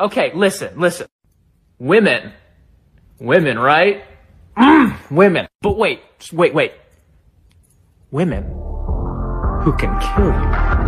okay, listen, listen. Women. Women, right? Mm, women. But wait, wait, wait. Women who can kill you.